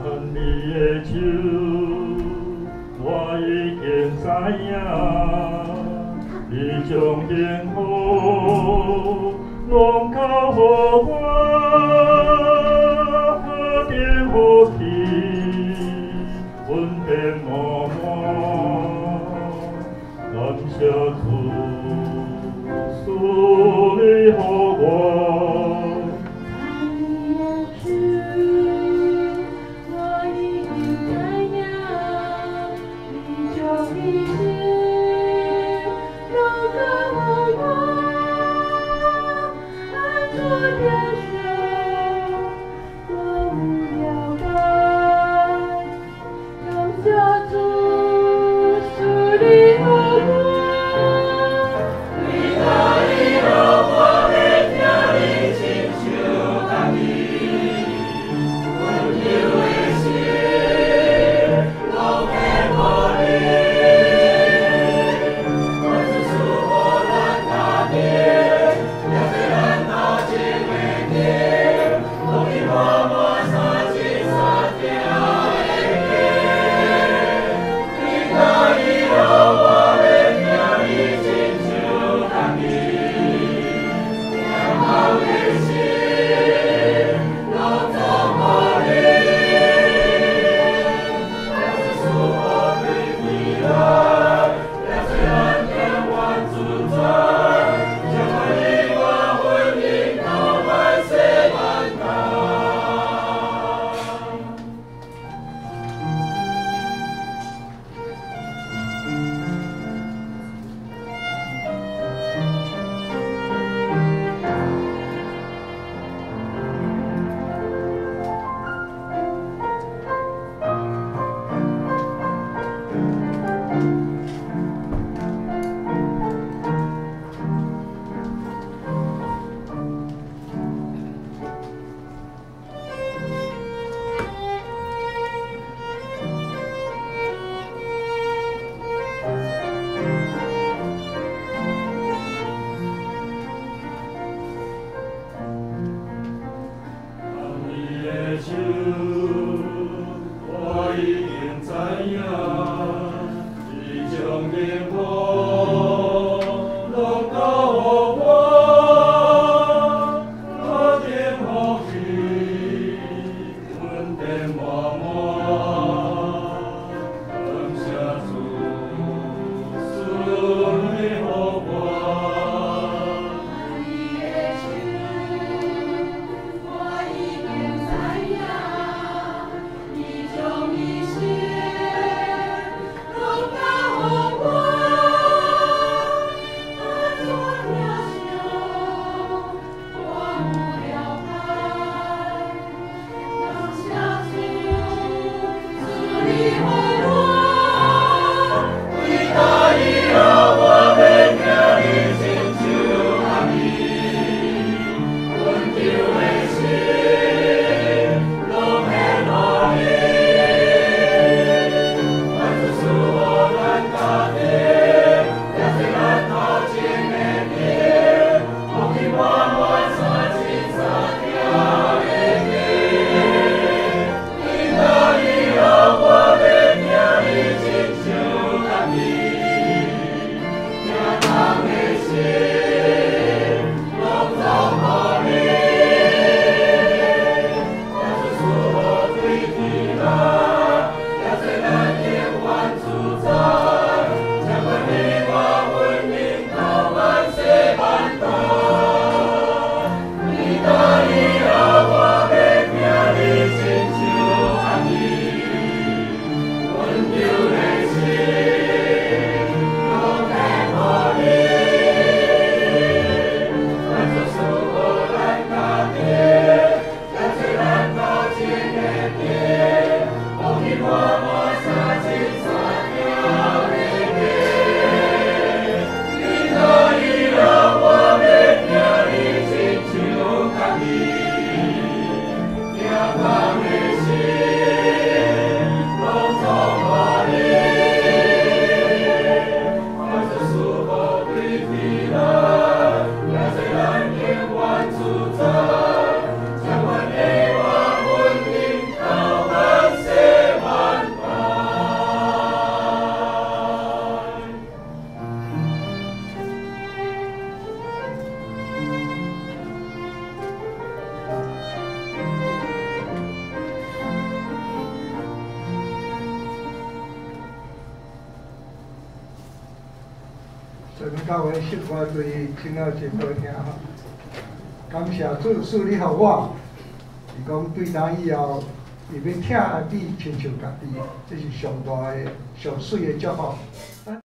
问你，叶秋，我已经知影。non caho 咱教会信我对听啊真好听吼，感谢主赐你互我，是讲对咱以后伊要听阿弟亲像家己，这是上大的、上水的祝福。